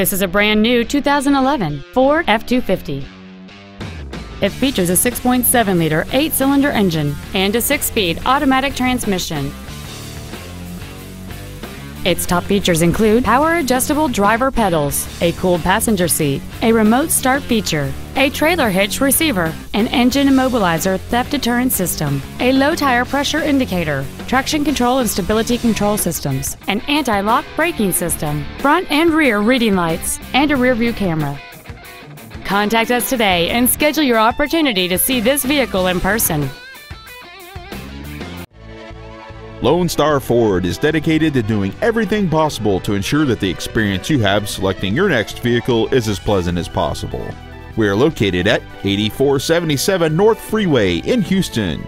This is a brand new 2011 Ford F-250. It features a 6.7 liter, 8 cylinder engine and a 6 speed automatic transmission. Its top features include power adjustable driver pedals, a cooled passenger seat, a remote start feature, a trailer hitch receiver, an engine immobilizer theft deterrent system, a low tire pressure indicator, traction control and stability control systems, an anti lock braking system, front and rear reading lights, and a rear view camera. Contact us today and schedule your opportunity to see this vehicle in person. Lone Star Ford is dedicated to doing everything possible to ensure that the experience you have selecting your next vehicle is as pleasant as possible. We are located at 8477 North Freeway in Houston.